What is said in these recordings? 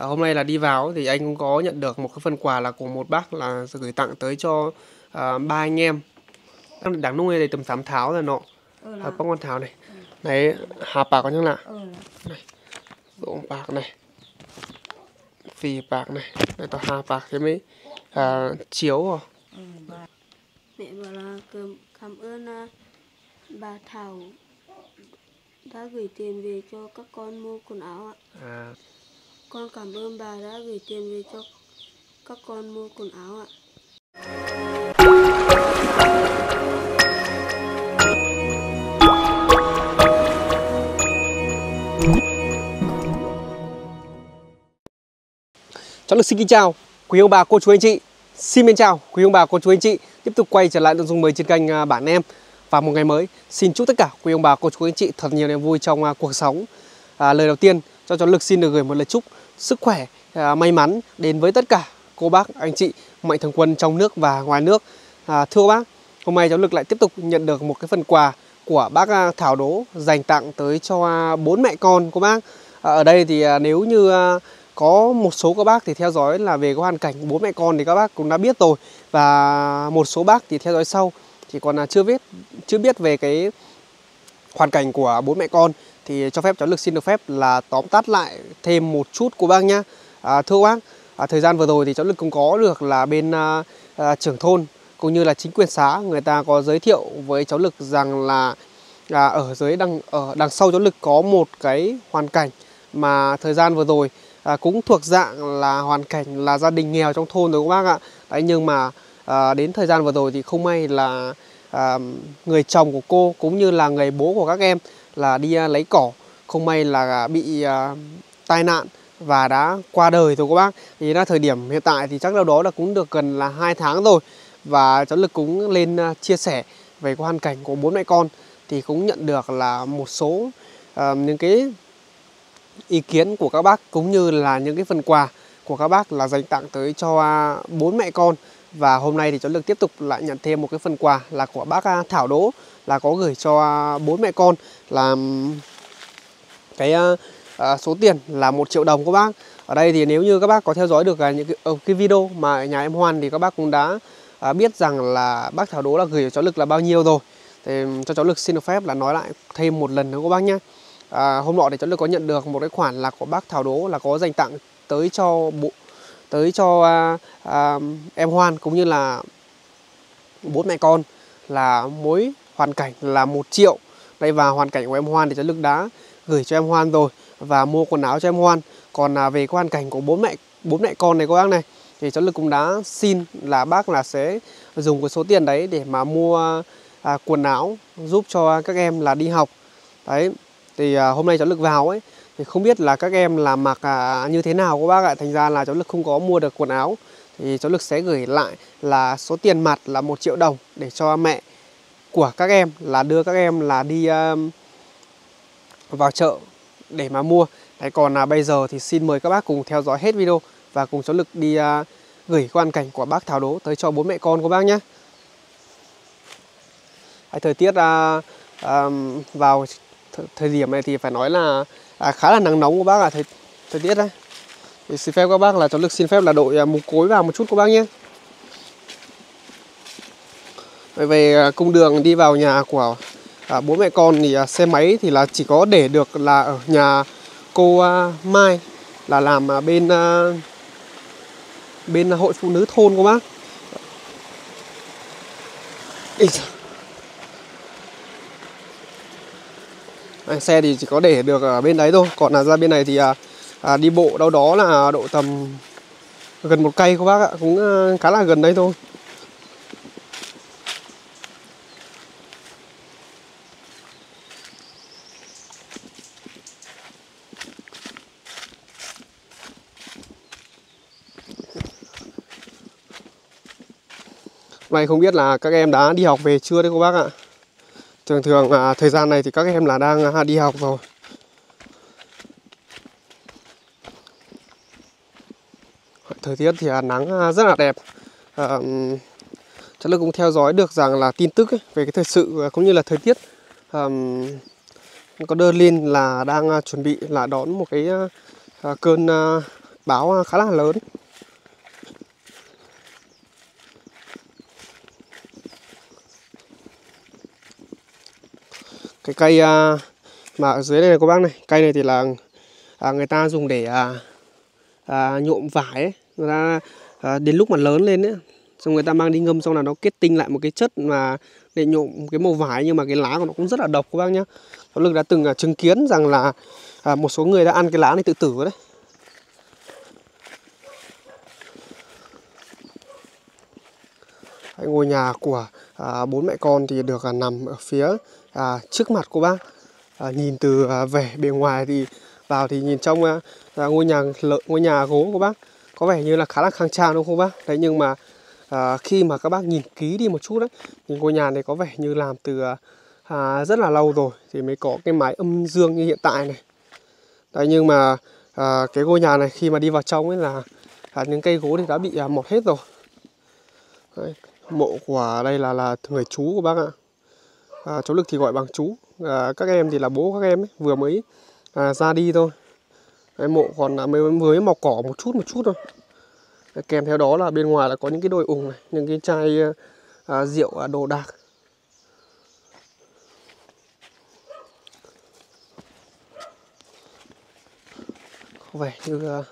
à, hôm nay là đi vào thì anh cũng có nhận được một cái phần quà là của một bác là gửi tặng tới cho à, ba anh em. Đang đang nung đây tầm 8 tháo rồi nọ. Ừ à, là. có con tháo này đấy hà bạc có nhắc là Ừ là. rộng bạc này. Phì bạc này. Đây tao hà bạc thế mới à, chiếu rồi. Ừ mẹ bảo là cảm, cảm ơn à, bà Thảo đã gửi tiền về cho các con mua quần áo ạ. à, con cảm ơn bà đã gửi tiền về cho các con mua quần áo ạ. Cháu được xin kính chào quý ông bà cô chú anh chị. Xin mến chào quý ông bà cô chú anh chị. Tiếp tục quay trở lại nội dung mới trên kênh à, Bản Em. Và một ngày mới Xin chúc tất cả quý ông bà cô chú anh chị Thật nhiều niềm vui trong à, cuộc sống. À, Lời đầu tiên cho cháu Lực xin được gửi một lời chúc Sức khỏe, à, may mắn Đến với tất cả cô bác, anh chị Mạnh thường quân trong nước và ngoài nước. À, Thưa bác Hôm nay cháu Lực lại tiếp tục nhận được một cái phần quà Của bác à, Thảo Đố Dành tặng tới cho à, bốn mẹ con cô bác. À, Ở đây thì à, nếu như à, có một số các bác thì theo dõi là về cái hoàn cảnh bố mẹ con thì các bác cũng đã biết rồi. Và một số bác thì theo dõi sau thì còn là chưa biết chưa biết về cái hoàn cảnh của bố mẹ con thì cho phép cháu lực xin được phép là tóm tắt lại thêm một chút của bác nhá. À, thưa bác à, thời gian vừa rồi thì cháu lực cũng có được là bên à, à, trưởng thôn cũng như là chính quyền xã người ta có giới thiệu với cháu lực rằng là à, ở dưới đằng ở đằng sau cháu lực có một cái hoàn cảnh mà thời gian vừa rồi à, cũng thuộc dạng là hoàn cảnh là gia đình nghèo trong thôn rồi các bác ạ. Đấy nhưng mà à, đến thời gian vừa rồi thì không may là à, người chồng của cô cũng như là người bố của các em là đi à, lấy cỏ. Không may là à, bị à, tai nạn và đã qua đời rồi các bác. Thì là thời điểm hiện tại thì chắc đâu đó là cũng được gần là hai tháng rồi. Và cháu lực cũng lên chia sẻ về cái hoàn cảnh của bố mẹ con. Thì cũng nhận được là một số uh, những cái ý kiến của các bác cũng như là những cái phần quà của các bác là dành tặng tới cho bốn mẹ con. Và hôm nay thì cháu được tiếp tục lại nhận thêm một cái phần quà là của bác Thảo Đỗ là có gửi cho bốn mẹ con là cái à, số tiền là một triệu đồng các bác. Ở đây thì nếu như các bác có theo dõi được à, những cái, cái video mà ở nhà em Hoan thì các bác cũng đã à, biết rằng là bác Thảo Đố là gửi cho cháu Lực là bao nhiêu rồi. Thì cho cháu Lực xin được phép là nói lại thêm một lần nữa các bác nhé. À, hôm nọ thì cháu Lực có nhận được một cái khoản là của bác Thảo Đố là có dành tặng tới cho bộ tới cho à, à, em Hoan cũng như là bố mẹ con là mỗi hoàn cảnh là một triệu đây và hoàn cảnh của em Hoan thì cháu Lực đã gửi cho em Hoan rồi và mua quần áo cho em Hoan. Còn à, về cái hoàn cảnh của bố mẹ bố mẹ con này các bác này thì cháu Lực cũng đã xin là bác là sẽ dùng cái số tiền đấy để mà mua à, quần áo giúp cho các em là đi học. Đấy thì à, hôm nay cháu lực vào ấy thì không biết là các em là mặc à, như thế nào các bác ạ. Thành ra là cháu lực không có mua được quần áo. Thì cháu lực sẽ gửi lại là số tiền mặt là một triệu đồng để cho mẹ của các em là đưa các em là đi um, vào chợ để mà mua. Đấy còn là bây giờ thì xin mời các bác cùng theo dõi hết video và cùng cháu lực đi uh, gửi quan cảnh của bác Thảo Đố tới cho bố mẹ con của bác nhé. Đấy, thời tiết uh, um, vào th- thời điểm này thì phải nói là à, khá là nắng nóng của bác ạ thời, thời tiết đấy. Thì xin phép các bác là cháu lực xin phép là đội à, mũ cối vào một chút của bác nhé. Về à, cung đường đi vào nhà của à, bố mẹ con thì à, xe máy thì là chỉ có để được là ở nhà cô à, Mai là làm à, bên à, bên hội phụ nữ thôn của bác. À, xe thì chỉ có để được ở bên đấy thôi. Còn là ra bên này thì à, à, đi bộ đâu đó là độ tầm gần một cây các bác ạ. Cũng à, khá là gần đây thôi. Nay không biết là các em đã đi học về chưa đấy cô bác ạ? Thường thường à, thời gian này thì các em là đang à, đi học rồi. Thời tiết thì à, nắng à, rất là đẹp. À, Chắc là cũng theo dõi được rằng là tin tức ấy, về cái thời sự à, cũng như là thời tiết. À, có đơn lên là đang à, chuẩn bị là đón một cái à, à, cơn à, báo à, khá là lớn. Cái cây à, mà ở dưới đây này cô bác này. Cây này thì là à, người ta dùng để à, à, nhuộm vải ấy. người ta à, đến lúc mà lớn lên ấy xong người ta mang đi ngâm xong là nó kết tinh lại một cái chất mà để nhuộm cái màu vải nhưng mà cái lá của nó cũng rất là độc các bác nhá. Có lực đã từng à, chứng kiến rằng là à, một số người đã ăn cái lá này tự tử đấy. Đấy, ngôi nhà của à, bốn mẹ con thì được à, nằm ở phía à, trước mặt cô bác. À, nhìn từ à, vẻ bề ngoài thì vào thì nhìn trong à, à, ngôi nhà lợ- ngôi nhà gỗ của bác có vẻ như là khá là khang trang đúng không bác? Đấy nhưng mà à, khi mà các bác nhìn kỹ đi một chút đấy thì ngôi nhà này có vẻ như làm từ à, à, rất là lâu rồi thì mới có cái mái âm dương như hiện tại này. Đấy nhưng mà à, cái ngôi nhà này khi mà đi vào trong ấy là à, những cây gỗ thì đã bị à, mọt hết rồi. Đấy, mộ của đây là là người chú của bác ạ à, cháu lực thì gọi bằng chú. À, các em thì là bố các em ấy, vừa mới à, ra đi thôi. Em mộ còn là mới mới mọc cỏ một chút một chút thôi. Đấy, kèm theo đó là bên ngoài là có những cái đồi ủng này những cái chai à, rượu à, đồ đạc. Có vẻ như à,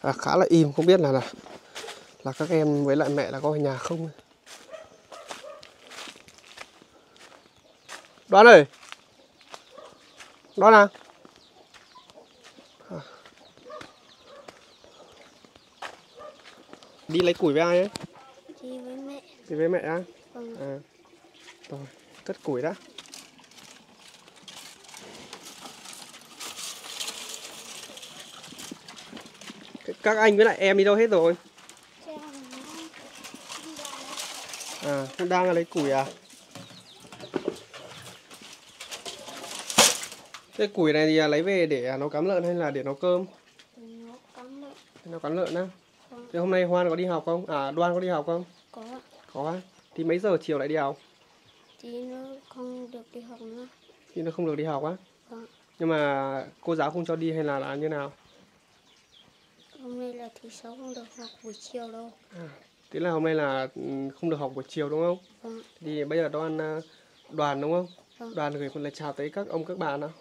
à, khá là im không biết là là là các em với lại mẹ là có ở nhà không đoán ơi. Đoán À. đi lấy củi với ai ấy? Đi với mẹ. đi với mẹ á? Vâng. à. Rồi cất củi đã. Các anh với lại em đi đâu hết rồi? À cũng đang lấy củi à cái củi này thì à, lấy về để à, nấu cám lợn hay là để nấu cơm Nó cắm lợn. để nấu cám lợn á Vâng. thế hôm nay hoan có đi học không à đoan có đi học không Có ạ. có á thì mấy giờ chiều lại đi học Tí nó không được đi học nữa. thì nó không được đi học á Vâng. nhưng mà cô giáo không cho đi hay là là như nào Hôm nay là thứ sáu không được học buổi chiều đâu. Thế là hôm nay là ừ, không được học buổi chiều đúng không? Vâng. Thì bây giờ đoàn à, đoàn đúng không? Vâng. Đoàn gửi lời chào tới các ông các bà nào.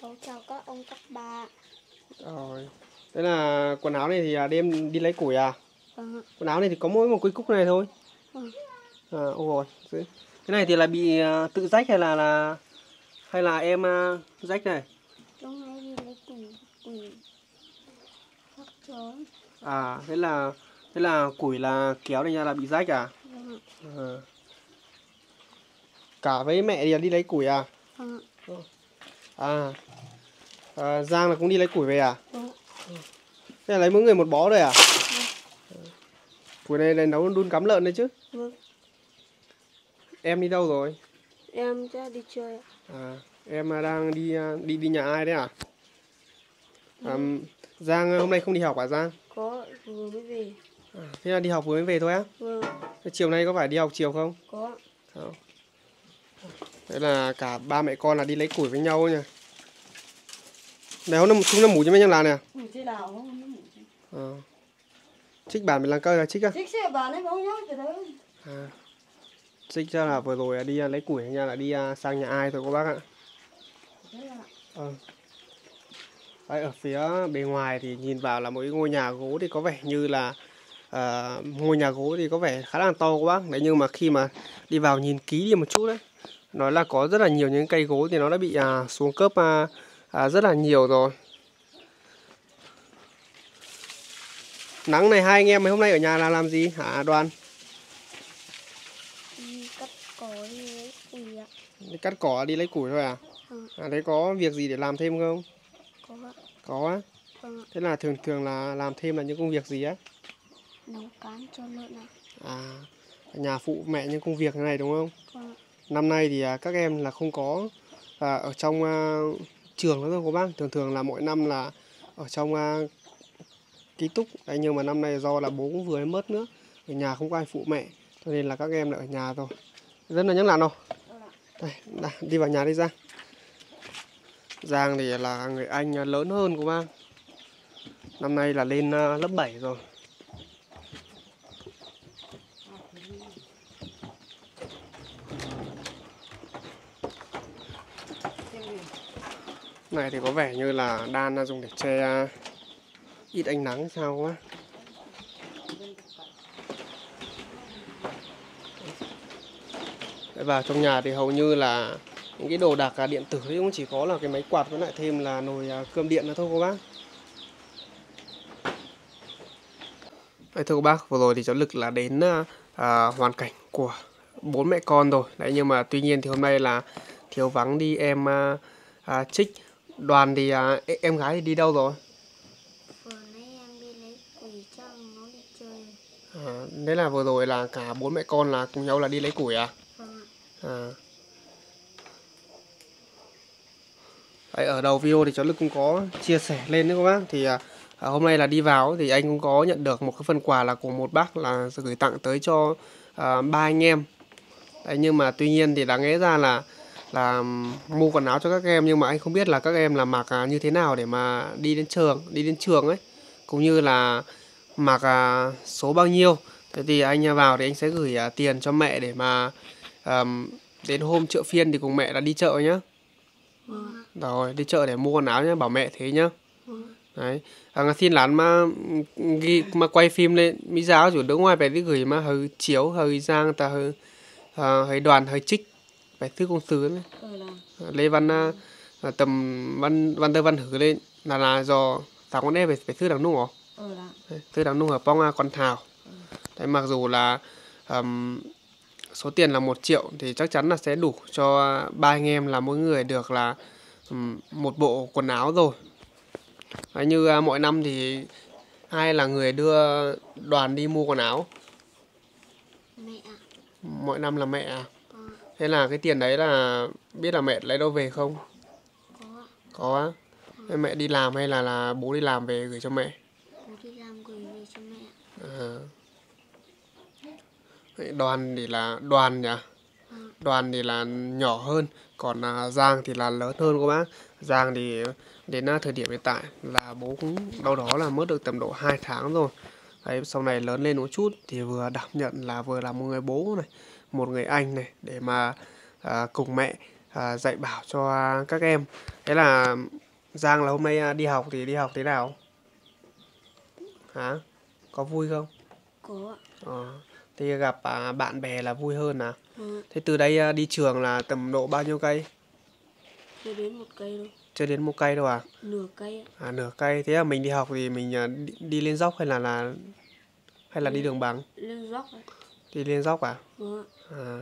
Cháu chào các ông các bà. Rồi. Thế là quần áo này thì à, đêm đi lấy củi à? Vâng. Quần áo này thì có mỗi một cái cúc này thôi. Vâng. À, ôi rồi. Cái này thì là bị à, tự rách hay là là hay là em à, rách này? Đi lấy củi. Củi. À, thế là thế là củi là kéo này ra là bị rách à? Vâng. à. Cả với mẹ thì đi lấy củi à? Vâng. À. à Giang là cũng đi lấy củi về à? Vâng. Thế là lấy mỗi người một bó rồi à? Củi này là nấu đun cắm lợn đấy chứ? Vâng. Em đi đâu rồi? Em sẽ đi chơi ạ. À, em à, đang đi à, đi đi nhà ai đấy à? à Giang à, hôm nay không đi học à Giang? Có vừa mới về. À, thế là đi học vừa mới về thôi á? Vâng. Thế chiều nay có phải đi học chiều không? Có. Không. Thế là cả ba mẹ con là đi lấy củi với nhau nha. Đấy, hôm nay chúng nó mủ cho mấy nhau là nè. Ờ. Trích bản mình là cơ là trích á. Chiếc xe bà ấy không nhớ từ đấy. À. Trích ra là vừa rồi đi à, lấy củi nha là đi à, sang nhà ai thôi cô bác ạ. Ờ. Đấy, ở phía bề ngoài thì nhìn vào là một cái ngôi nhà gỗ thì có vẻ như là à, ngôi nhà gỗ thì có vẻ khá là to cô bác. Đấy nhưng mà khi mà đi vào nhìn kỹ đi một chút đấy, nói là có rất là nhiều những cây gỗ thì nó đã bị à, xuống cấp à, à, rất là nhiều rồi. Nắng này hai anh em mấy hôm nay ở nhà là làm gì hả Đoàn? Đi cắt cỏ đi lấy củi ạ. Đi cắt cỏ đi lấy củi thôi à? Ừ. À đấy có việc gì để làm thêm không? Có ạ. Có á. Vâng. Thế là thường thường là làm thêm là những công việc gì á? Nấu cám cho lợn ạ. À, nhà phụ mẹ những công việc này đúng không? Vâng. Năm nay thì à, các em là không có à, ở trong à, trường nữa thôi cô bác. Thường thường là mỗi năm là ở trong uh, ký túc. Đấy, nhưng mà năm nay do là bố cũng vừa mới mất nữa. Ở nhà không có ai phụ mẹ. Cho nên là các em lại ở nhà thôi. Rất là nhắc lại đâu. Đây, đi vào nhà đi ra. Giang thì là người anh lớn hơn của bác Năm nay là lên à, lớp 7 rồi Này thì có vẻ như là đan dùng để che à, ít ánh nắng sao quá. Và trong nhà thì hầu như là những cái đồ đạc à, điện tử thì cũng chỉ có là cái máy quạt với lại thêm là nồi à, cơm điện nữa thôi cô bác. Đấy, thưa cô bác vừa rồi thì cháu lực là đến à, hoàn cảnh của bốn mẹ con rồi. Đấy nhưng mà tuy nhiên thì hôm nay là thiếu vắng đi em à, à, trích đoàn thì à, e- em gái thì đi đâu rồi? Vừa nãy em đi lấy quỷ trong nó đi chơi. À, đấy là vừa rồi là cả bốn mẹ con là cùng nhau là đi lấy củi à? Vâng À. Đấy, ở đầu video thì cháu Lực cũng có chia sẻ lên đấy các bác. Thì à, à, hôm nay là đi vào thì anh cũng có nhận được một cái phần quà là của một bác là gửi tặng tới cho à, ba anh em. Đấy, nhưng mà tuy nhiên thì đáng lẽ ra là là mua quần áo cho các em nhưng mà anh không biết là các em là mặc à, như thế nào để mà đi đến trường đi đến trường ấy. Cũng như là mặc à, số bao nhiêu. Thế thì anh vào thì anh sẽ gửi à, tiền cho mẹ để mà Ờm, đến hôm chợ phiên thì cùng mẹ là đi chợ nhá. Vâng. Rồi đi chợ để mua quần áo nhá bảo mẹ thế nhá. Vâng. Đấy. À, ngà xin lán mà ghi mà quay phim lên mỹ giáo chủ đứng ngoài phải đi gửi mà hơi chiếu hơi giang ta hơi à, hơi đoàn hơi trích phải thứ công sứ đấy ờ là lê văn à, tầm văn văn tơ văn hử lên là là do thằng con em phải phải thứ đằng nung hả? Ờ là thứ đằng nung ở pong con thảo. Đấy mặc dù là ờm, số tiền là một triệu thì chắc chắn là sẽ đủ cho ba anh em là mỗi người được là ừm, một bộ quần áo rồi. Đấy, như à, mọi năm thì ai là người đưa đoàn đi mua quần áo? Mẹ ạ. Mọi năm là mẹ à thế là cái tiền đấy là biết là mẹ lấy đâu về không? Có. Ạ có á. Mẹ đi làm hay là là bố đi làm về gửi cho mẹ? Bố đi làm gửi về cho mẹ. À. Đoàn thì là đoàn nhỉ? Vâng đoàn thì là nhỏ hơn còn à, Giang thì là lớn hơn cô bác. Giang thì đến à, thời điểm hiện tại là bố cũng đâu đó là mất được tầm độ 2 tháng rồi. Đấy, sau này lớn lên một chút thì vừa đảm nhận là vừa là một người bố này một người anh này để mà à, cùng mẹ à, dạy bảo cho à, các em thế là Giang là hôm nay à, đi học thì đi học thế nào hả có vui không có ờ. thì gặp à, bạn bè là vui hơn à ạ Thế từ đây à, đi trường là tầm độ bao nhiêu cây? chưa đến một cây đâu Chưa đến một cây đâu à? nửa cây À nửa cây. Thế là mình đi học thì mình à, đi, đi lên dốc hay là là hay là đi đường bằng? lên dốc ạ Đi lên dốc à? ạ À.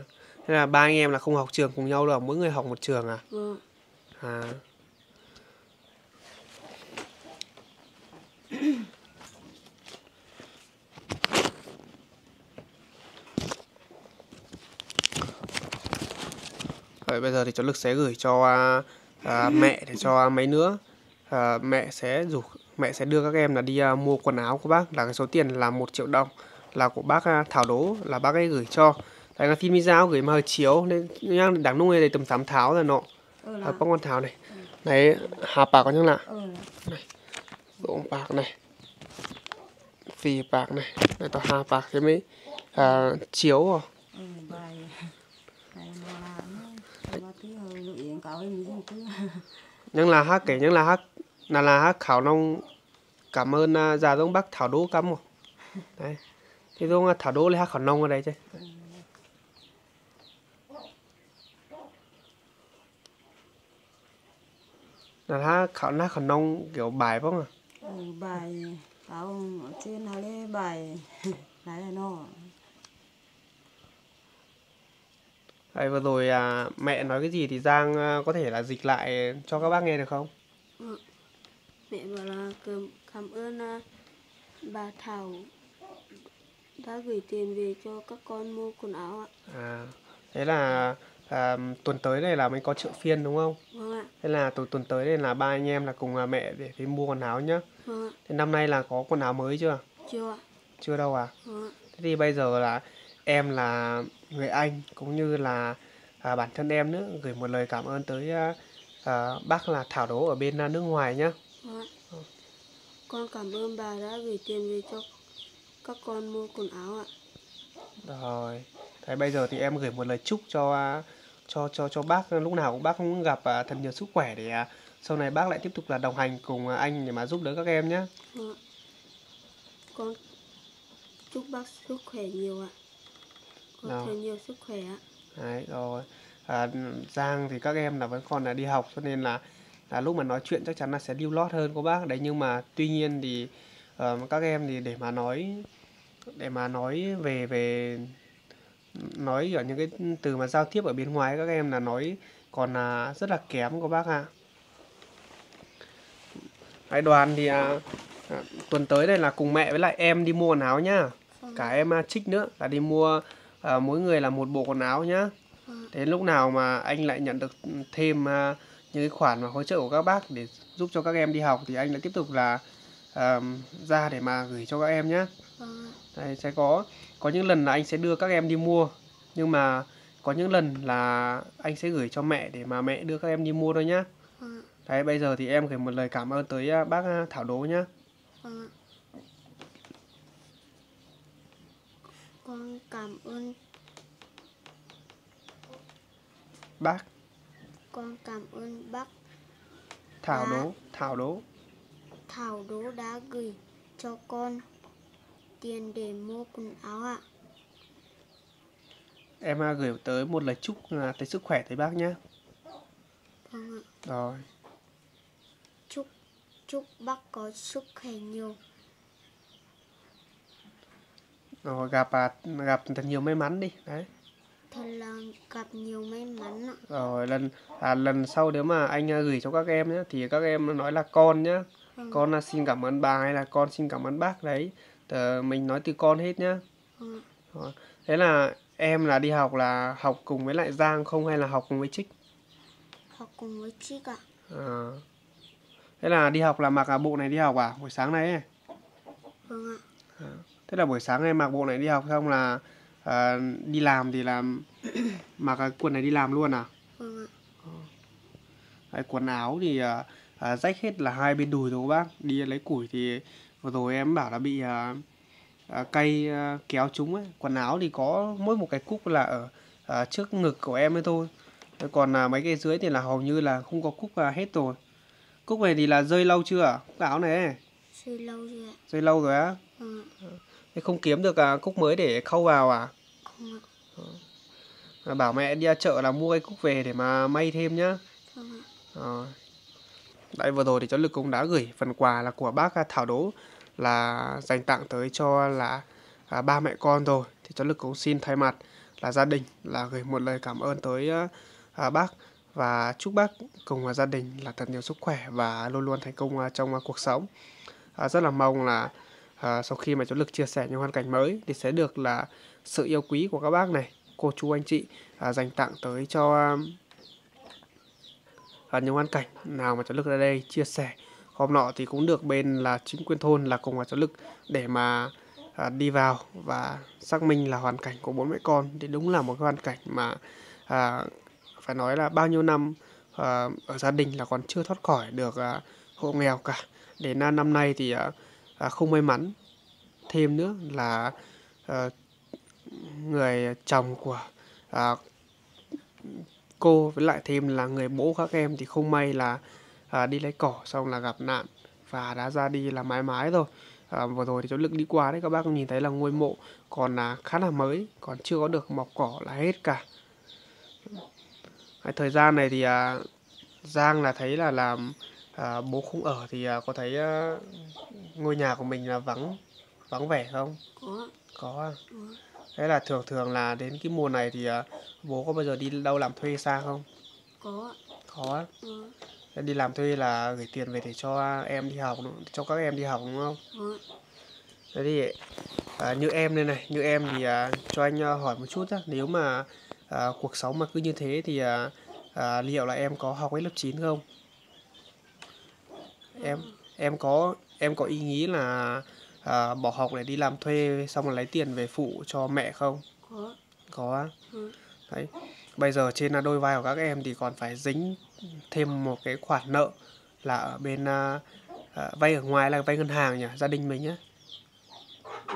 Thế là ba anh em là không học trường cùng nhau đâu, mỗi người học một trường à? vâng À. Vậy bây giờ thì cháu Lực sẽ gửi cho à, à, mẹ để cho mấy nữa à, mẹ sẽ rủ mẹ sẽ đưa các em là đi à, mua quần áo của bác là cái số tiền là một triệu đồng là của bác à, Thảo Đố là bác ấy gửi cho tại là phim mi giáo gửi mà hơi chiếu. Nên nhá đáng nung này tầm 8 tháo rồi nọ. Ờ à, là bác con thảo này. Này hà bạc có nhá lạ ờ là độ bạc này. Phì bạc này. Này tao hà bạc thế mới à, chiếu rồi là nhưng là hát kể nhưng là hát. Là là hát khảo nông. Cảm ơn uh, già giống bác thảo đỗ cắm rồi đấy. Thì giống uh, thảo đỗ lấy hát khảo nông ở đây chứ là hát khảo hát khảo nông kiểu bài không à ờ bài cáo chuyên nào lấy bài lại là nó Đấy, vừa rồi à, mẹ nói cái gì thì Giang à, có thể là dịch lại cho các bác nghe được không? mẹ bảo là cảm, cảm ơn à, bà Thảo đã gửi tiền về cho các con mua quần áo ạ. À, thế là à, tuần tới này là mới có chợ phiên đúng không? ạ Thế là tuần tuần tới này là ba anh em là cùng mẹ để đi mua quần áo nhá. vâng Thế năm nay là có quần áo mới chưa? chưa Chưa đâu à? vâng Thế thì bây giờ là em là người anh cũng như là à, bản thân em nữa gửi một lời cảm ơn tới à, à, bác là thảo đố ở bên à, nước ngoài nhá Vâng. Con cảm ơn bà đã gửi tiền về cho các con mua quần áo ạ. rồi thế bây giờ thì em gửi một lời chúc cho à, cho cho cho bác lúc nào cũng bác cũng gặp à, thật nhiều sức khỏe để à, sau này bác lại tiếp tục là đồng hành cùng à, anh để mà giúp đỡ các em nhé Vâng. Con chúc bác sức khỏe nhiều ạ. Nào. thêm nhiều sức khỏe ạ. Đấy, rồi à, Giang thì các em là vẫn còn là đi học cho nên là là lúc mà nói chuyện chắc chắn là sẽ lưu lót hơn cô bác đấy nhưng mà tuy nhiên thì ờ, các em thì để mà nói để mà nói về về nói ở những cái từ mà giao tiếp ở bên ngoài các em là nói còn là rất là kém cô bác ạ Đấy, đoàn thì à, à, tuần tới đây là cùng mẹ với lại em đi mua quần áo nhá Vâng. cả em à, trích nữa là đi mua à, mỗi người là một bộ quần áo nhá Vâng. đến lúc nào mà anh lại nhận được thêm à, những cái khoản mà hỗ trợ của các bác để giúp cho các em đi học thì anh lại tiếp tục là à, ra để mà gửi cho các em nhé Vâng ạ. Đây, sẽ có có những lần là anh sẽ đưa các em đi mua nhưng mà có những lần là anh sẽ gửi cho mẹ để mà mẹ đưa các em đi mua thôi nhá. Vâng đấy bây giờ thì em gửi một lời cảm ơn tới à, bác à, Thảo Đố nhá. Vâng. Con cảm ơn. Bác. Con cảm ơn bác. Thảo. Đố Thảo Đố Thảo Đố đã gửi cho con tiền để mua quần áo ạ. em à, gửi tới một lời chúc à, tới sức khỏe tới bác nhá Vâng ạ. rồi Chúc chúc bác có sức khỏe nhiều. rồi gặp à, gặp thật nhiều may mắn đi đấy Thật là gặp nhiều may mắn ạ. Rồi lần à, lần sau nếu mà anh gửi cho các em nhé thì các em nói là con nhá. Vâng. Con xin cảm ơn bà hay là con xin cảm ơn bác đấy. Tờ, mình nói từ con hết nhá. Ạ. Rồi. Thế là em là đi học là học cùng với lại Giang không hay là học cùng với Trích? Học cùng với Trích ạ. À. Thế là đi học là mặc à, bộ này đi học à? Buổi sáng này ấy. Vâng ạ. Thế là buổi sáng em mặc bộ này đi học xong là à, đi làm thì làm mặc cái quần này đi làm luôn à? Vâng ạ. Đấy, quần áo thì à, à, rách hết là hai bên đùi rồi các bác đi lấy củi thì vừa rồi em bảo là bị à, à, cây à, kéo trúng ấy quần áo thì có mỗi một cái cúc là ở à, trước ngực của em ấy thôi còn à, mấy cái dưới thì là hầu như là không có cúc à, hết rồi cúc này thì là rơi lâu chưa cúc áo này Suy lâu rồi ạ. rơi lâu rồi á ạ. thế không kiếm được à, cúc mới để khâu vào à? Không ạ. à bảo mẹ đi ra chợ là mua cái cúc về để mà may thêm nhá Vâng ạ. Rồi. Đấy vừa rồi thì cháu Lực cũng đã gửi phần quà là của bác à, Thảo Đỗ là dành tặng tới cho là à, ba mẹ con rồi. Thì cháu Lực cũng xin thay mặt là gia đình là gửi một lời cảm ơn tới à, bác và chúc bác cùng gia đình là thật nhiều sức khỏe và luôn luôn thành công à, trong à, cuộc sống. À, rất là mong là à, sau khi mà cháu Lực chia sẻ những hoàn cảnh mới thì sẽ được là sự yêu quý của các bác này cô chú anh chị à, dành tặng tới cho à, à những hoàn cảnh nào mà cháu Lực ra đây chia sẻ hôm nọ thì cũng được bên là chính quyền thôn là cùng vào cháu Lực để mà à, đi vào và xác minh là hoàn cảnh của bốn mẹ con. Thì đúng là một cái hoàn cảnh mà à, phải nói là bao nhiêu năm à, ở gia đình là còn chưa thoát khỏi được à, hộ nghèo cả. Đến à, năm nay thì à, à, không may mắn. Thêm nữa là à, người chồng của à, cô với lại thêm là người bố các em thì không may là à, đi lấy cỏ xong là gặp nạn và đã ra đi là mãi mãi rồi à, vừa rồi thì cháu lực đi qua đấy các bác nhìn thấy là ngôi mộ còn là khá là mới còn chưa có được mọc cỏ là hết cả Cái thời gian này thì à, Giang là thấy là làm à, bố không ở thì à, có thấy à, ngôi nhà của mình là vắng vắng vẻ không Có. có à. Thế là thường thường là đến cái mùa này thì à, bố có bao giờ đi đâu làm thuê xa không Có. có. Có. Đi làm thuê là gửi tiền về để cho em đi học cho các em đi học đúng không? Có. Thế thì à, như em đây này, như em thì à, cho anh à, hỏi một chút á, nếu mà à, cuộc sống mà cứ như thế thì à, à, liệu là em có học hết lớp 9 không? Em em có em có ý nghĩ là à, bỏ học để đi làm thuê xong rồi lấy tiền về phụ cho mẹ không? Có. Có. Ừ. Đấy. bây giờ trên là đôi vai của các em thì còn phải dính thêm một cái khoản nợ là ở bên à, à, vay ở ngoài là vay ngân hàng nhỉ gia đình mình nhé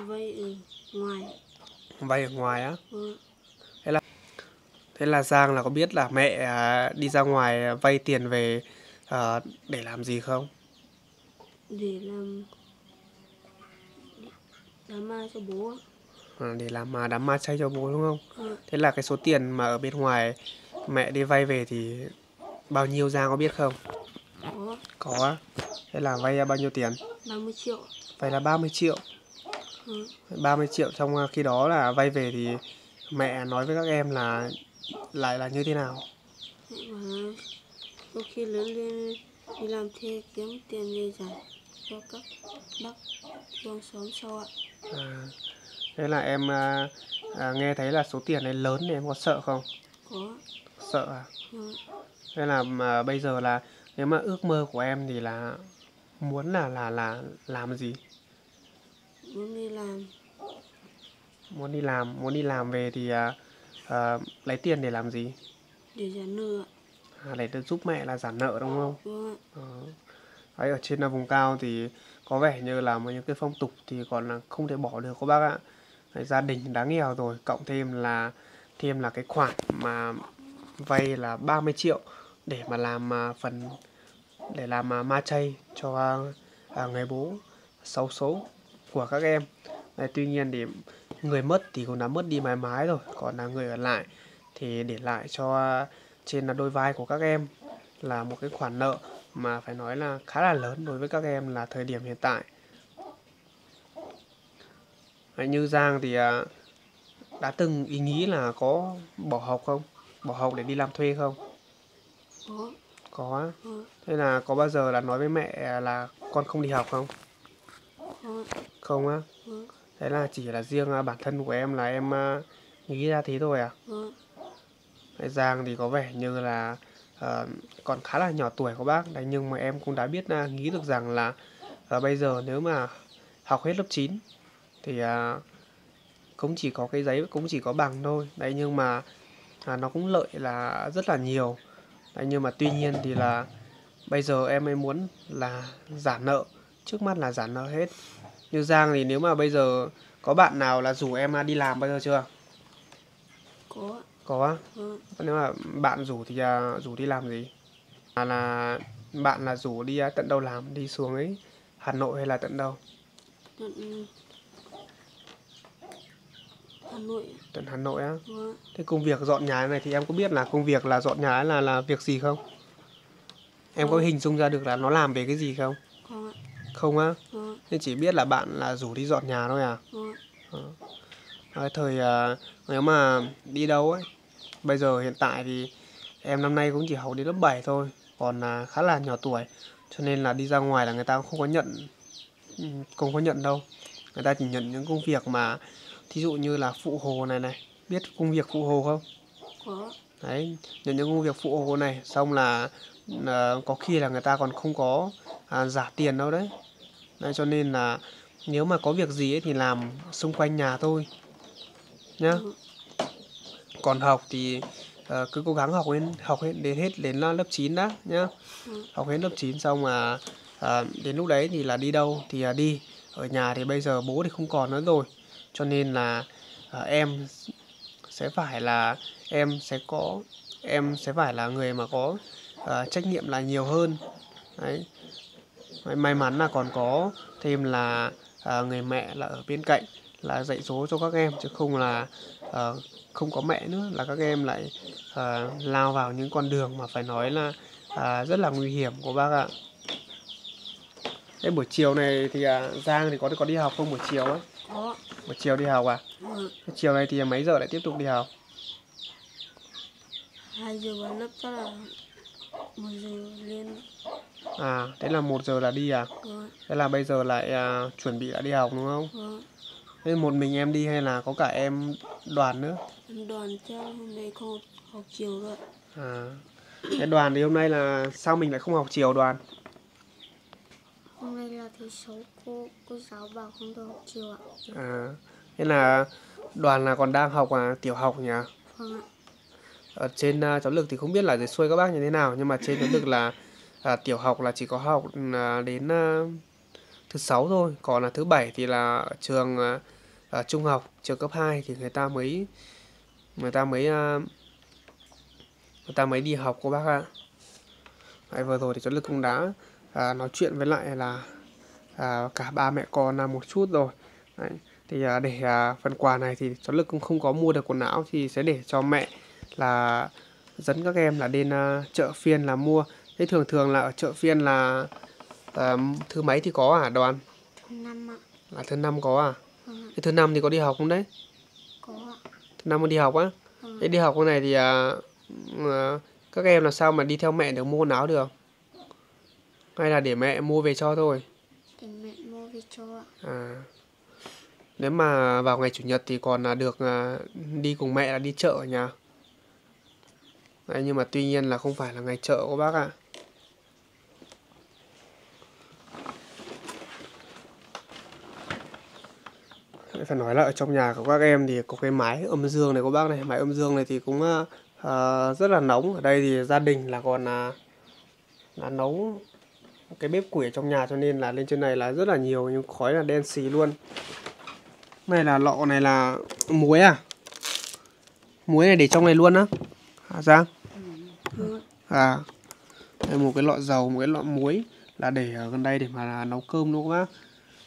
vay ở ngoài. Vay ở ngoài á? Vâng thế là Giang là có biết là mẹ à, đi ra ngoài vay tiền về à, để làm gì không? Để làm đám ma cho bố. À, để làm à, đám ma chay cho bố đúng không? Vâng. thế là cái số tiền mà ở bên ngoài mẹ đi vay về thì bao nhiêu Giang có biết không? Có. Có. Á thế là vay bao nhiêu tiền? 30 triệu. Vay là 30 triệu. Vâng. 30 triệu trong à, khi đó là vay về thì mẹ nói với các em là lại là như thế nào? Mẹ sau khi lớn lên đi làm thuê kiếm tiền về trả cho các bác trong xóm sau ạ. À, thế là em à, à, nghe thấy là số tiền này lớn thì em có sợ không? Có. Sợ à? Vâng. Thế là mà bây giờ là nếu mà ước mơ của em thì là muốn là là là làm gì? Muốn đi làm. Muốn đi làm muốn đi làm về thì à, à, lấy tiền để làm gì? Để trả nợ. À, để giúp mẹ là trả nợ đúng không? Vâng ạ. Ờ. Đấy, ở trên là vùng cao thì có vẻ như là một những cái phong tục thì còn là không thể bỏ được các bác ạ. Đấy, gia đình đã nghèo rồi cộng thêm là thêm là cái khoản mà vay là 30 triệu để mà làm à, phần để làm à, ma chay cho à, người bố xấu số của các em. Đấy, tuy nhiên thì người mất thì cũng đã mất đi mãi mãi rồi còn là người ở lại thì để lại cho trên là đôi vai của các em là một cái khoản nợ mà phải nói là khá là lớn đối với các em là thời điểm hiện tại. Đấy, như Giang thì đã từng ý nghĩ là có bỏ học không? Bỏ học để đi làm thuê không? Có. Có á. có. Thế là có bao giờ là nói với mẹ là con không đi học không? Có không á? Vâng. thế là chỉ là riêng à, bản thân của em là em à, nghĩ ra thế thôi à? Đấy, Giang thì có vẻ như là ờ, còn khá là nhỏ tuổi của bác. Đấy nhưng mà em cũng đã biết là nghĩ được rằng là ờ, bây giờ nếu mà học hết lớp 9 thì à, cũng chỉ có cái giấy cũng chỉ có bằng thôi. Đấy nhưng mà à, nó cũng lợi là rất là nhiều đấy nhưng mà tuy nhiên thì là bây giờ em ấy muốn là giảm nợ. Trước mắt là giảm nợ hết. Như Giang thì nếu mà bây giờ có bạn nào là rủ em đi làm bao giờ chưa? Có. Có vâng nếu mà bạn rủ thì à, rủ đi làm gì? À, là bạn là rủ đi à, tận đâu làm? Đi xuống ấy Hà Nội hay là tận đâu? Tận Hà Nội. Tận Hà Nội á? Vâng thế công việc dọn nhà này thì em có biết là công việc là dọn nhà là là việc gì không? Em có Không. hình dung ra được là nó làm về cái gì không? Không ạ. Không á? Vâng nên chỉ biết là bạn là rủ đi dọn nhà thôi à? Vâng Đấy, thời à, nếu mà đi đâu ấy bây giờ hiện tại thì em năm nay cũng chỉ học đến lớp 7 thôi còn là khá là nhỏ tuổi cho nên là đi ra ngoài là người ta cũng không có nhận ừ, không có nhận đâu. Người ta chỉ nhận những công việc mà thí dụ như là phụ hồ này này biết công việc phụ hồ không? Có. Đấy nhận những công việc phụ hồ này xong là à, có khi là người ta còn không có à, trả tiền đâu đấy. Đấy cho nên là nếu mà có việc gì ấy thì làm xung quanh nhà thôi nhá. Vâng còn học thì ờ, cứ cố gắng học đến học hết đến hết đến lớp 9 đã nhá. Ừ. học hết lớp 9 xong mà à, đến lúc đấy thì là đi đâu thì à, đi. Ở nhà thì bây giờ bố thì không còn nữa rồi cho nên là uh, em sẽ phải là em sẽ có em sẽ phải là người mà có uh, trách nhiệm là nhiều hơn đấy May- mắn là còn có thêm là uh, người mẹ là ở bên cạnh là dạy dỗ cho các em chứ không là uh, không có mẹ nữa là các em lại uh, lao vào những con đường mà phải nói là uh, rất là nguy hiểm của bác ạ. Thế buổi chiều này thì uh, Giang thì có có đi học không buổi chiều ấy? Buổi chiều đi học à? Thế chiều này thì mấy giờ lại tiếp tục đi học? hai giờ vào lớp chắc là một giờ lên À, thế là một giờ là đi à? vâng Thế là bây giờ lại à, chuẩn bị lại đi học đúng không? vâng Thế một mình em đi hay là có cả em đoàn nữa? em đoàn chắc hôm nay không học chiều rồi À, cái đoàn thì hôm nay là sao mình lại không học chiều đoàn? Hôm nay là thứ sáu cô cô giáo bảo không được học chiều ạ. À, thế là đoàn là còn đang học à, tiểu học nhỉ? vâng ạ. Ở trên à, cháu lực thì không biết là dưới xuôi các bác như thế nào nhưng mà trên cháu lực là à, tiểu học là chỉ có học à, đến à, thứ sáu thôi còn là thứ bảy thì là trường à, à, trung học trường cấp 2 thì người ta mới người ta mới à, người ta mới đi học cô bác ạ. Đấy, vừa rồi thì cháu lực cũng đã à, nói chuyện với lại là à, cả ba mẹ con là một chút rồi. Đấy. thì à, để à, phần quà này thì cháu lực cũng không có mua được quần áo thì sẽ để cho mẹ là dẫn các em là đến à, chợ phiên là mua. Thế thường thường là ở chợ phiên là à, thứ mấy thì có à đoàn? Năm ạ. Là thứ năm có à? Thế thứ năm thì có đi học không đấy? Có ạ. Thứ năm có đi học á? Vâng thế đi học cái này thì à, à, các em làm sao mà đi theo mẹ được mua quần áo được hay là để mẹ mua về cho thôi để mẹ mua về cho ạ À. Nếu mà vào ngày chủ nhật thì còn là được à, đi cùng mẹ là đi chợ ở nhà. Đấy, nhưng mà tuy nhiên là không phải là ngày chợ của bác ạ. Phải nói là ở trong nhà của các em thì có cái máy âm dương này của bác này, máy âm dương này thì cũng à, à, rất là nóng. Ở đây thì gia đình là còn là là nấu cái bếp củi ở trong nhà cho nên là lên trên này là rất là nhiều nhưng khói là đen xì luôn. Này là lọ này là muối à? Muối này để trong này luôn á? À, Giang vâng à đây một cái lọ dầu một cái lọ muối là để ở gần đây để mà nấu cơm bác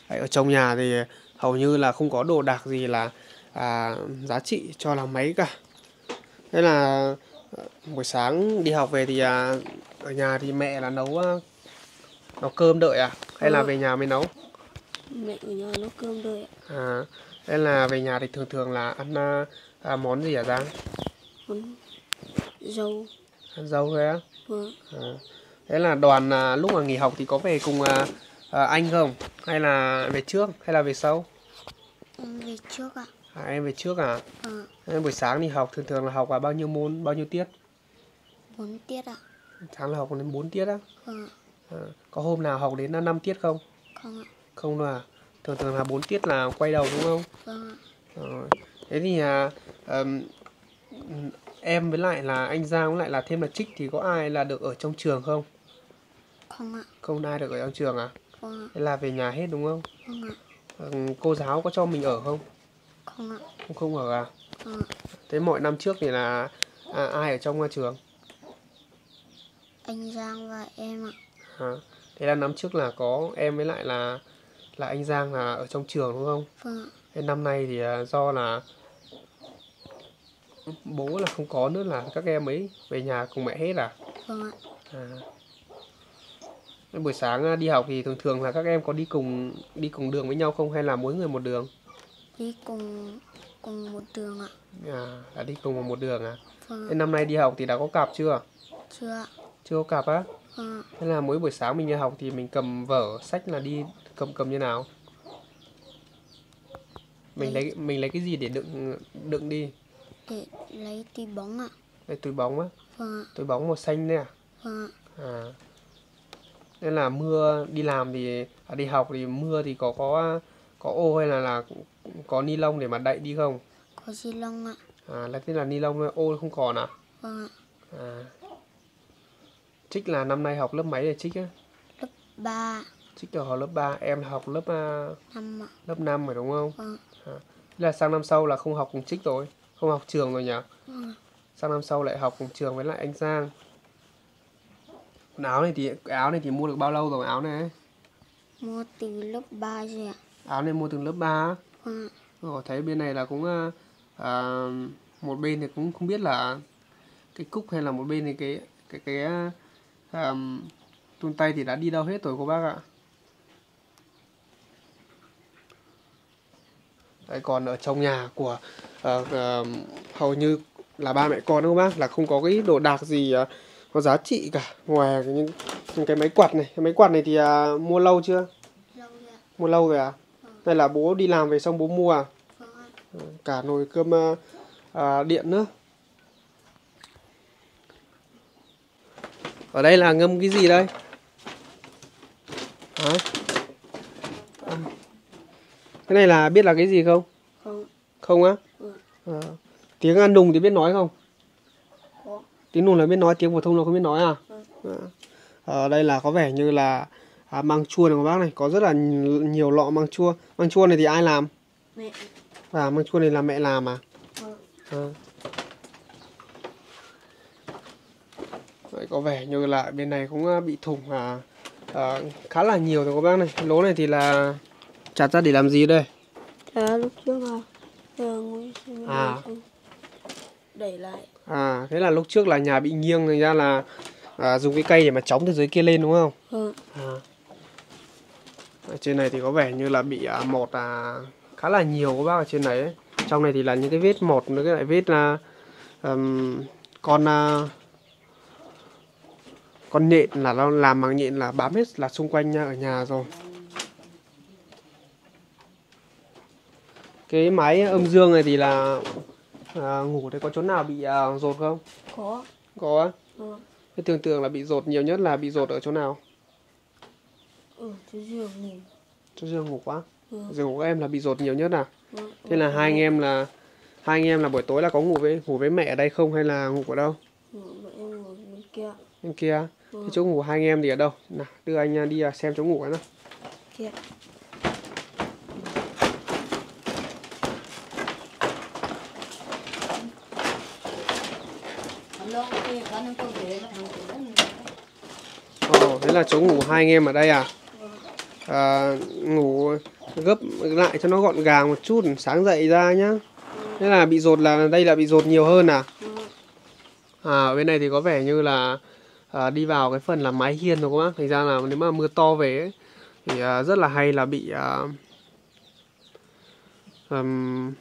Đấy, ở trong nhà thì hầu như là không có đồ đạc gì là à, giá trị cho làm máy cả. Thế là ờ, buổi sáng đi học về thì à, ở nhà thì mẹ là nấu à, nấu cơm đợi à hay là Ừ. về nhà mới nấu mẹ ở nhà nấu cơm đợi ạ à hay là về nhà thì thường thường là ăn à, à, món gì hả Giang món dâu ăn dâu thôi á vâng À, thế là đoàn à, lúc mà nghỉ học thì có về cùng à, à, anh không? Hay là về trước hay là về sau? em về trước ạ À, em về trước à? vâng Thế buổi sáng đi học thường thường là học à, bao nhiêu môn, bao nhiêu tiết? bốn tiết ạ Sáng là học đến 4 tiết á. ạ À, có hôm nào học đến 5 tiết không? không ạ Không đâu à? Thường thường là 4 tiết là quay đầu đúng không? vâng ạ Rồi. Thế thì à, ừm, em với lại là anh Giang với lại là thêm là Trích thì có ai là được ở trong trường không? không ạ Không ai được ở trong trường à? vâng ạ Thế là về nhà hết đúng không? vâng ạ cô giáo có cho mình ở không? không ạ Không không ở à? vâng ạ Thế mọi năm trước thì là à, ai ở trong trường? anh Giang và em ạ À, thế là năm trước là có em với lại là là anh Giang là ở trong trường đúng không? vâng Thế năm nay thì à, do là bố là không có nữa là các em ấy về nhà cùng mẹ hết à? vâng ạ À. Buổi sáng à, đi học thì thường thường là các em có đi cùng đi cùng đường với nhau không hay là mỗi người một đường? đi cùng cùng một đường ạ À, là đi cùng một đường à? vâng Thế năm nay đi học thì đã có cặp chưa? chưa ạ Chưa có cặp á? ạ Thế là mỗi buổi sáng mình đi học thì mình cầm vở sách là đi cầm cầm như nào? Mình lấy mình lấy cái gì để đựng đựng đi? để lấy tí bóng ạ Lấy túi bóng á, vâng ạ túi bóng màu xanh đấy à? vâng ạ À. Nên là mưa đi làm thì à, đi học thì mưa thì có có có ô hay là là có ni lông để mà đậy đi không? có di lông ạ À là thế là ni lông ô không còn à? vâng ạ À. Trích là năm nay học lớp mấy rồi Trích á? lớp ba Trích là học lớp 3, em học lớp à, năm ạ lớp 5 rồi đúng không? vâng Thế là sang năm sau là không học cùng Trích rồi, không học trường rồi nhỉ? vâng Sang năm sau lại học cùng trường với lại anh Giang. Quần áo này thì áo này thì mua được bao lâu rồi áo này? mua từ lớp ba rồi ạ Áo này mua từ lớp 3 á. vâng Rồi thấy bên này là cũng à, à, một bên thì cũng không biết là cái cúc hay là một bên thì cái cái cái à, tung tay thì đã đi đâu hết rồi cô bác ạ. Đấy, còn ở trong nhà của ờ, ờ, hầu như là ba mẹ con đúng không bác là không có cái đồ đạc gì ờ, có giá trị cả. Ngoài những, những cái máy quạt này. Cái máy quạt này thì à, mua lâu chưa? Lâu mua lâu rồi à? Hay là bố đi làm về xong bố mua à? Ạ. Cả nồi cơm à, à, điện nữa ở đây là ngâm cái gì đây Hả? À. cái này là biết là cái gì không không không á Ừ. à. tiếng ăn đùng thì biết nói không có tiếng nùng là biết nói tiếng phổ thông là không biết nói à. À. ở đây là có vẻ như là à, măng chua này các bác này có rất là nh- nhiều lọ măng chua măng chua này thì ai làm mẹ à măng chua này là mẹ làm à À. Đấy, có vẻ như là bên này cũng à, bị thủng à, à, khá là nhiều rồi các bác này. Lỗ này thì là chặt ra để làm gì đây? Dạ lúc trước là À. đẩy lại. À thế là lúc trước là nhà bị nghiêng thành ra là à, dùng cái cây để mà chống từ dưới kia lên đúng không? Vâng à. ở trên này thì có vẻ như là bị à, một à, khá là nhiều các bác ở trên này ấy. trong này thì là những cái vết một với cái lại vết là ừm, con à, con nhện là nó làm bằng nhện là bám hết là xung quanh ở nhà rồi. Cái máy âm dương này thì là à, ngủ đây có chỗ nào bị à, rột không? Có. Có á? Vâng cái tưởng tượng là bị rột nhiều nhất là bị rột ở chỗ nào? Ở trên giường ngủ chỗ giường ngủ quá. Vâng giường của các em là bị rột nhiều nhất à? Vâng thế là hai anh em là hai anh em là buổi tối là có ngủ với ngủ với mẹ ở đây không hay là ngủ ở đâu? Ngủ mẹ em ngồi bên kia. Bên kia vâng. Cái chỗ ngủ hai anh em thì ở đâu? Nào đưa anh à, đi à, xem chỗ ngủ cái nào. Nó Ồ, thế là chỗ ngủ hai anh em ở đây à? à ngủ gấp lại cho nó gọn gàng một chút sáng dậy ra nhá. Thế là bị rột là đây là bị rột nhiều hơn à? Vâng. À ở bên này thì có vẻ như là à, đi vào cái phần là mái hiên rồi các bác thành ra là nếu mà mưa to về ấy, thì à, rất là hay là bị à, ừm,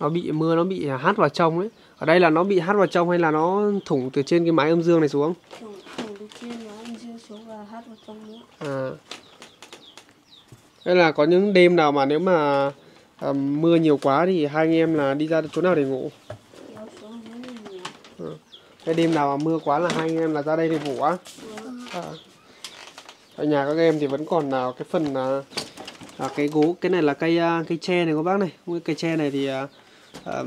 nó bị mưa nó bị hắt vào trong ấy ở đây là nó bị hắt vào trong hay là nó thủng từ trên cái mái âm dương này xuống thằng đầu tiên nó ăn dưa xuống và hát vào trong nữa À. Thế là có những đêm nào mà nếu mà à, mưa nhiều quá thì hai anh em là đi ra chỗ nào để ngủ? kéo xuống dưới này ngủ Cái đêm nào mà mưa quá là hai anh em là ra đây để ngủ á? vâng À. Ở nhà các em thì vẫn còn là cái phần là à, cái gỗ, cái này là cây à, cây tre này các bác này. Cái cây tre này thì à, à,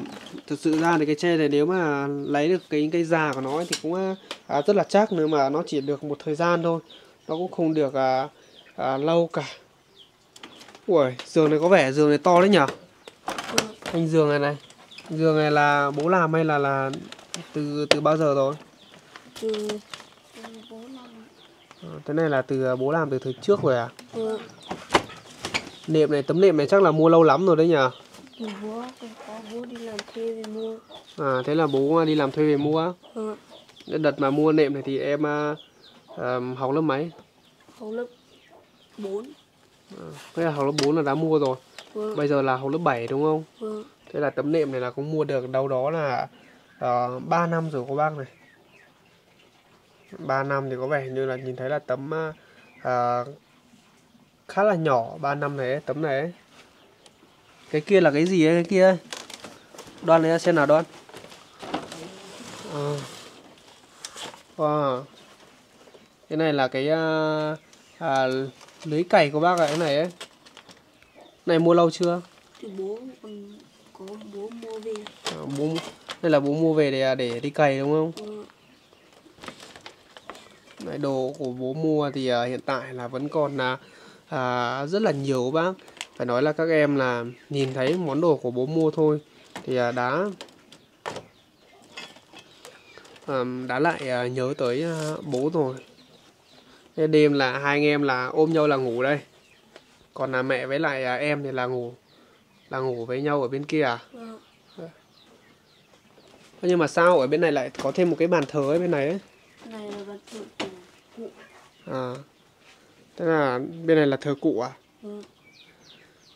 thực sự ra thì cái tre này nếu mà lấy được cái cây già của nó ấy thì cũng à, rất là chắc nhưng mà nó chỉ được một thời gian thôi. Nó cũng không được à, à, lâu cả. Ui, giường này có vẻ giường này to đấy nhở? vâng Anh giường này này. Giường này là bố làm hay là là từ từ bao giờ rồi? từ từ bốn năm Ờ, Cái này là từ bố làm từ thời trước rồi à? vâng Nệm này, tấm nệm này chắc là mua lâu lắm rồi đấy nhở? từ bố còn có bố đi làm thuê về mua À, thế là bố đi làm thuê về mua á. vâng Cái Đợt mà mua nệm này thì em à, à, học lớp mấy? học lớp bốn Thế là học lớp 4 là đã mua rồi. vâng Bây giờ là học lớp 7 đúng không? vâng Thế là tấm nệm này là cũng mua được đâu đó là uh, 3 năm rồi cô bác này 3 năm thì có vẻ như là nhìn thấy là tấm à, à, khá là nhỏ 3 năm này ấy, tấm này ấy. Cái kia là cái gì ấy cái kia ấy? Đoan lấy ra xem nào đoan à. Wow. Cái này là cái à, à, lưới cày của bác ạ cái này ấy Này mua lâu chưa? thì bố còn có bố mua về À, bố đây là bố mua về để để đi cày đúng không? Đấy, đồ của bố mua thì à, hiện tại là vẫn còn là à, rất là nhiều các bác. Phải nói là các em là nhìn thấy món đồ của bố mua thôi thì à, đã à, đã lại à, nhớ tới à, bố rồi. Thế đêm là hai anh em là ôm nhau là ngủ đây. Còn là mẹ với lại à, em thì là ngủ là ngủ với nhau ở bên kia à? Thế Nhưng mà sao ở bên này lại có thêm một cái bàn thờ ở bên này ấy? này là dụng của cụ À. Tức là bên này là thờ cụ à? vâng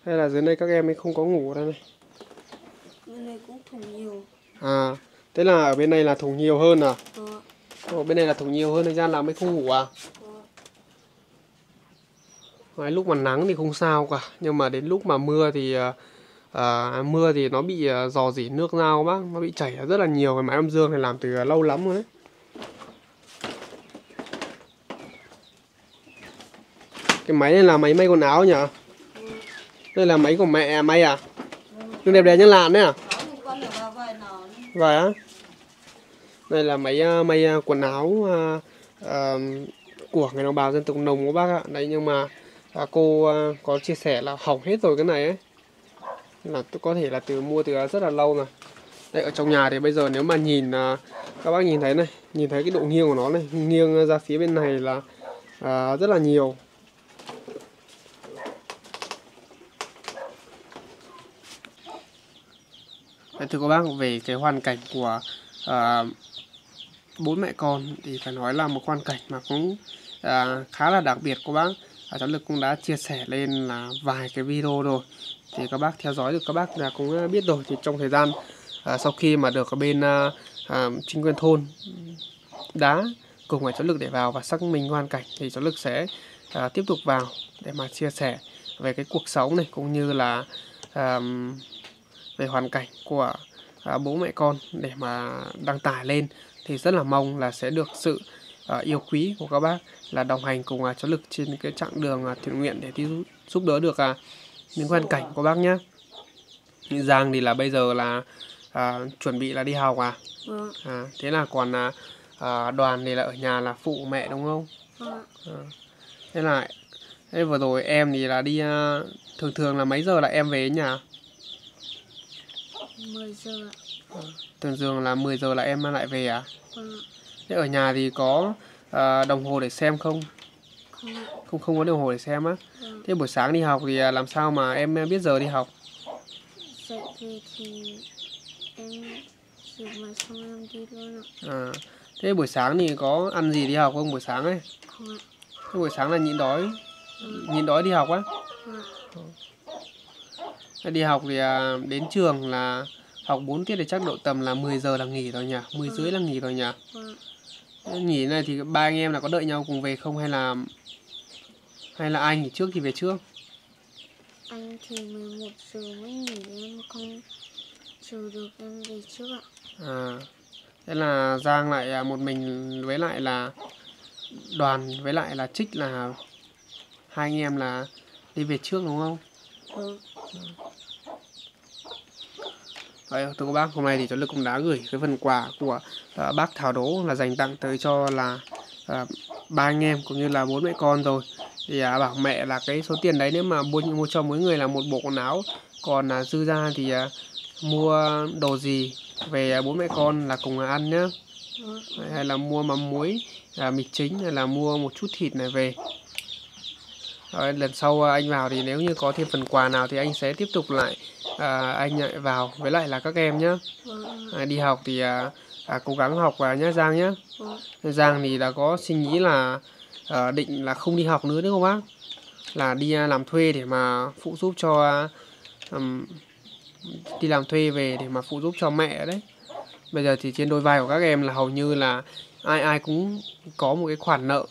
Hay là dưới đây các em ấy không có ngủ đây này? bên này cũng thùng nhiều À. Thế là ở bên này là thùng nhiều hơn à? vâng Ồ, bên này là thùng nhiều hơn, thành ra là mới không ngủ à? Đấy, lúc mà nắng thì không sao cả, nhưng mà đến lúc mà mưa thì à, à, mưa thì nó bị ờ, dò dỉ nước ra các bác, nó bị chảy rất là nhiều cái máy âm dương này làm từ ờ, lâu lắm rồi đấy. Cái máy này là máy may quần áo nhỉ? Đây là máy của mẹ may à? Nhưng đẹp đẽ như làn đấy à? Vậy á? đây là máy may quần áo à, à, của người đồng bào dân tộc nùng của bác ạ đấy nhưng mà à, cô à, có chia sẻ là hỏng hết rồi cái này ấy là tôi có thể là từ mua từ rất là lâu rồi. Đây ở trong nhà thì bây giờ nếu mà nhìn à, các bác nhìn thấy này nhìn thấy cái độ nghiêng của nó này nghiêng ra phía bên này là à, rất là nhiều. Đấy, thưa các bác về cái hoàn cảnh của à, bốn mẹ con thì phải nói là một hoàn cảnh mà cũng à, khá là đặc biệt của bác. À, cháu lực cũng đã chia sẻ lên là vài cái video rồi thì các bác theo dõi được các bác là cũng biết rồi. Thì trong thời gian à, sau khi mà được ở bên à, à, chính quyền thôn đá cùng với cháu lực để vào và xác minh hoàn cảnh thì cháu lực sẽ à, tiếp tục vào để mà chia sẻ về cái cuộc sống này cũng như là à, về hoàn cảnh của à, bố mẹ con để mà đăng tải lên. Thì rất là mong là sẽ được sự à, yêu quý của các bác là đồng hành cùng à, cháu lực trên cái chặng đường à, thiện nguyện để đi giúp đỡ được à, những hoàn cảnh của bác nhé. Giang thì là bây giờ là à, chuẩn bị là đi học à? vâng à thế là còn à, à, đoàn thì là ở nhà là phụ mẹ đúng không? vâng À. Thế là thế vừa rồi em thì là đi à, thường thường là mấy giờ là em về nhà? 10 giờ ạ Thường thường là 10 giờ là em lại về à? vâng Thế ở nhà thì có à, đồng hồ để xem không? Không Không có đồng hồ để xem á. Thế buổi sáng đi học thì à, làm sao mà em biết giờ đi học? dậy về thì em rửa mặt xong em đi luôn ạ À, thế buổi sáng thì có ăn gì đi học không buổi sáng ấy? không ạ Thế buổi sáng là nhịn đói, nhịn đói đi học á. Đi học thì à, đến trường là học 4 tiết thì chắc độ tầm là 10 giờ là nghỉ rồi nhỉ? 10 rưỡi là nghỉ rồi nhỉ? Thế Nghỉ này thì ba anh em là có đợi nhau cùng về không hay là hay là ai nghỉ trước thì về trước? anh thì 11 giờ mới nghỉ em không chờ được em về trước ạ À, thế là Giang lại à, một mình với lại là đoàn với lại là Trích là hai anh em là đi về trước đúng không? vâng Đấy, thưa các bác, hôm nay thì cháu Lực cũng đã gửi cái phần quà của à, bác Thảo Đỗ là dành tặng tới cho là à, ba anh em cũng như là bố mẹ con rồi. Thì à, bảo mẹ là cái số tiền đấy nếu mà mua mua cho mỗi người là một bộ quần áo, còn à, dư ra thì à, mua đồ gì về à, bố mẹ con là cùng ăn nhá. hay là mua mắm muối, à, mì chính hay là mua một chút thịt này về. Rồi, lần sau à, anh vào thì nếu như có thêm phần quà nào thì anh sẽ tiếp tục lại à, anh lại vào với lại là các em nhé. vâng À, đi học thì à, à, cố gắng học vào nhé Giang nhé. vâng Giang thì đã có suy nghĩ là à, định là không đi học nữa đúng không bác? Là đi à, làm thuê để mà phụ giúp cho um, đi làm thuê về để mà phụ giúp cho mẹ đấy. Bây giờ thì trên đôi vai của các em là hầu như là ai ai cũng có một cái khoản nợ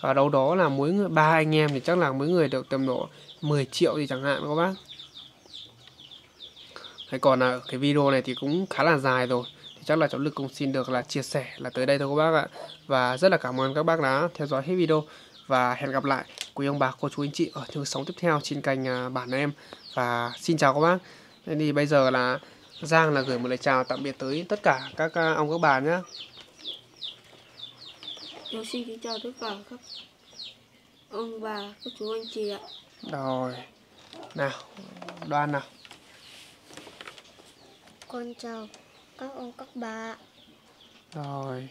ở đâu đó là mỗi người ba anh em thì chắc là mỗi người được tầm độ 10 triệu thì chẳng hạn các bác. Thế còn là cái video này thì cũng khá là dài rồi chắc là cháu Lực cũng xin được là chia sẻ là tới đây thôi các bác ạ. Và rất là cảm ơn các bác đã theo dõi hết video. Và hẹn gặp lại quý ông bà cô chú anh chị ở những sống tiếp theo trên kênh à, bản em. Và xin chào các bác. Thế thì bây giờ là Giang là gửi một lời chào tạm biệt tới tất cả các à, ông các bà nhé Tôi xin kính chào tất cả các ông bà, các chú anh chị ạ. rồi. Nào đoan nào. Con chào các ông các bà. rồi